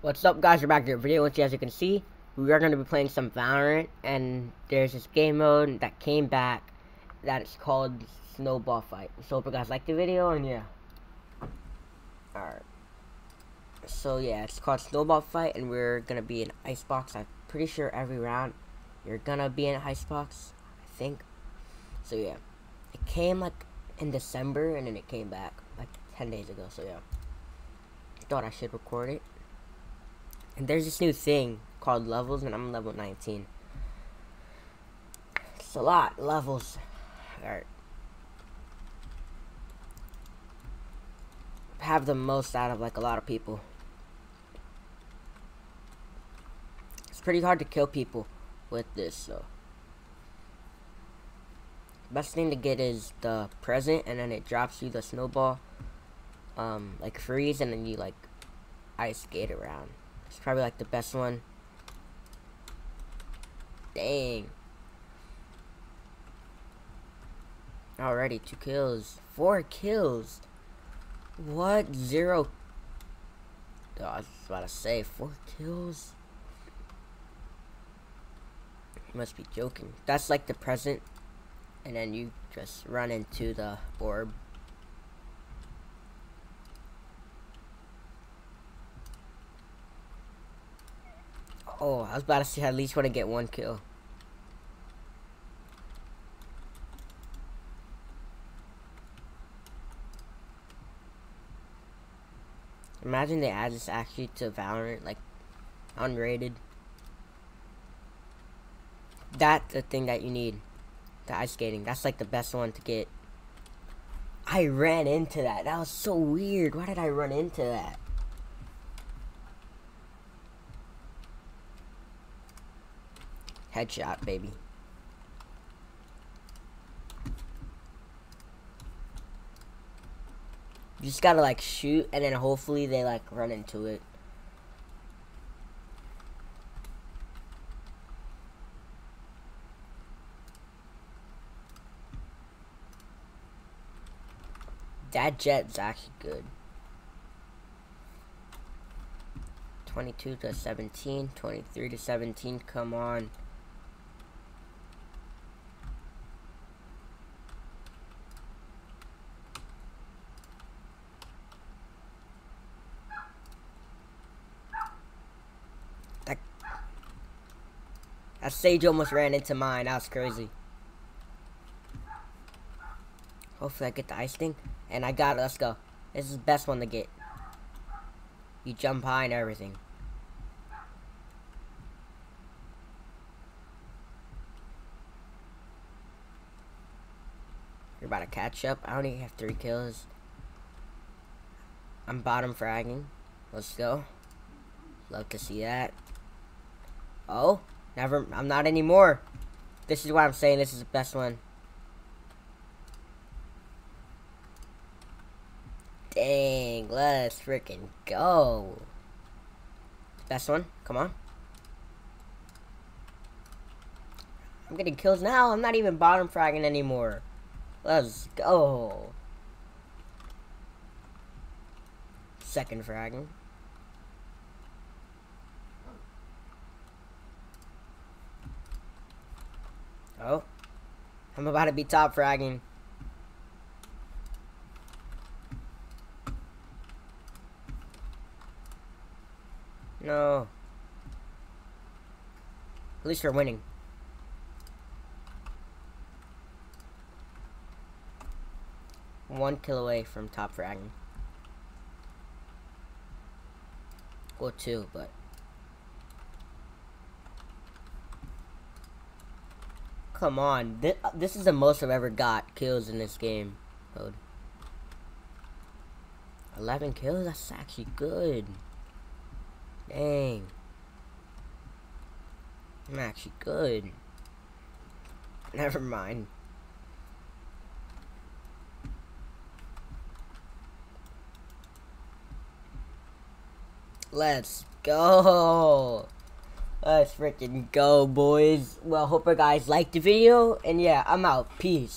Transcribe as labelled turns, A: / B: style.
A: What's up guys, we're back to the video, which as you can see, we are going to be playing some Valorant, and there's this game mode that came back that is called Snowball Fight. So hope you guys like the video, and yeah. Alright. So yeah, it's called Snowball Fight, and we're going to be in Icebox. I'm pretty sure every round you're going to be in Icebox, I think. So yeah. It came like in December, and then it came back like 10 days ago, so yeah. Thought I should record it. There's this new thing called levels, and I'm level 19. It's a lot, levels. Alright. Have the most out of like a lot of people. It's pretty hard to kill people with this, so. Best thing to get is the present, and then it drops you the snowball, um, like freeze, and then you like ice skate around. It's probably like the best one. Dang. Already, two kills. Four kills. What? Zero. Oh, I was about to say, four kills? You must be joking. That's like the present. And then you just run into the orb. Oh, I was about to say I at least want to get one kill. Imagine they add this actually to Valorant, like, unrated. That's the thing that you need. The ice skating. That's like the best one to get. I ran into that. That was so weird. Why did I run into that? Headshot, baby. You just gotta like shoot and then hopefully they like run into it. That Jett's actually good. 22 to 17, 23 to 17, come on. That sage almost ran into mine. That was crazy. Hopefully I get the ice thing. And I got it. Let's go. This is the best one to get. You jump high and everything. You're about to catch up. I only have three kills. I'm bottom fragging. Let's go. Love to see that. Oh, Never, I'm not anymore. This is why I'm saying this is the best one. Dang, let's freaking go. Best one, come on. I'm getting kills now. I'm not even bottom fragging anymore. Let's go. Second fragging. Oh. I'm about to be top fragging. No. At least we're winning. One kill away from top fragging. Well, two, but... Come on. This, uh, this is the most I've ever got kills in this game. Code. 11 kills? That's actually good. Dang. I'm actually good. Never mind. Let's go. Let's freaking go, boys. Well, hope you guys liked the video. And yeah, I'm out. Peace.